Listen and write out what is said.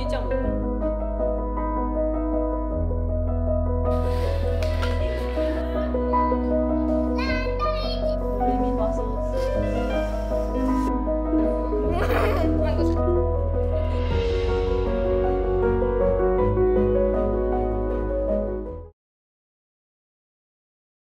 可以降温。